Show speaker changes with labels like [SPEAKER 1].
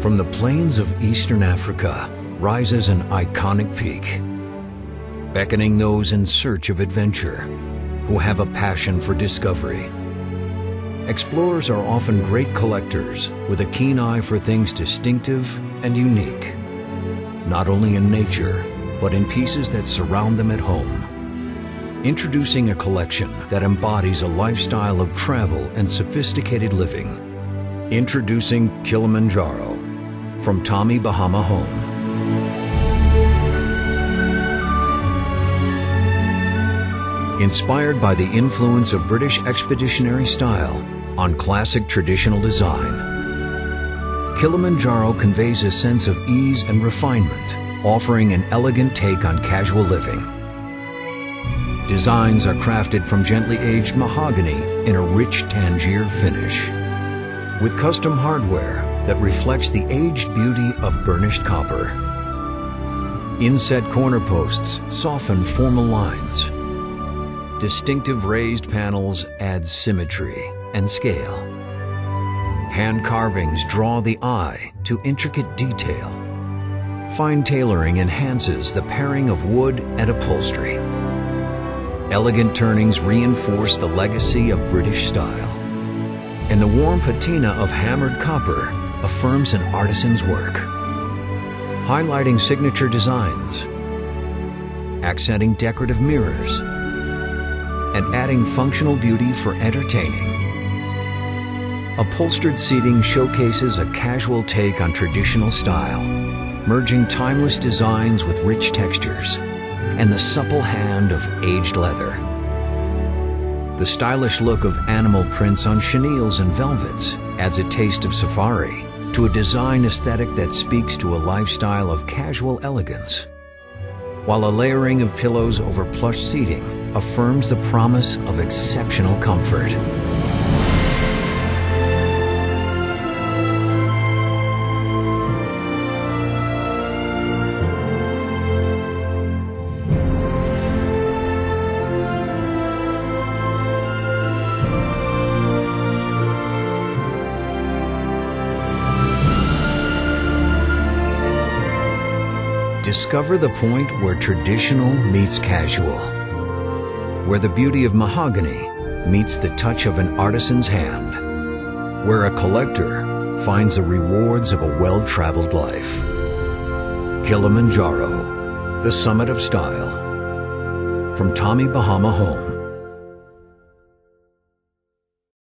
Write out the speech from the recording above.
[SPEAKER 1] From the plains of eastern Africa rises an iconic peak, beckoning those in search of adventure who have a passion for discovery. Explorers are often great collectors with a keen eye for things distinctive and unique, not only in nature, but in pieces that surround them at home. Introducing a collection that embodies a lifestyle of travel and sophisticated living. Introducing Kilimanjaro from Tommy Bahama Home. Inspired by the influence of British expeditionary style on classic traditional design, Kilimanjaro conveys a sense of ease and refinement, offering an elegant take on casual living. Designs are crafted from gently aged mahogany in a rich Tangier finish, with custom hardware that reflects the aged beauty of burnished copper. Inset corner posts soften formal lines. Distinctive raised panels add symmetry and scale. Hand carvings draw the eye to intricate detail. Fine tailoring enhances the pairing of wood and upholstery. Elegant turnings reinforce the legacy of British style. And the warm patina of hammered copper affirms an artisan's work, highlighting signature designs, accenting decorative mirrors, and adding functional beauty for entertaining. Upholstered seating showcases a casual take on traditional style, merging timeless designs with rich textures and the supple hand of aged leather. The stylish look of animal prints on chenilles and velvets adds a taste of safari to a design aesthetic that speaks to a lifestyle of casual elegance, while a layering of pillows over plush seating affirms the promise of exceptional comfort. Discover the point where traditional meets casual, where the beauty of mahogany meets the touch of an artisan's hand, where a collector finds the rewards of a well-traveled life. Kilimanjaro, the summit of style. From Tommy Bahama Home.